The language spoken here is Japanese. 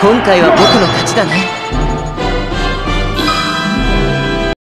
今回は僕の勝ちだね。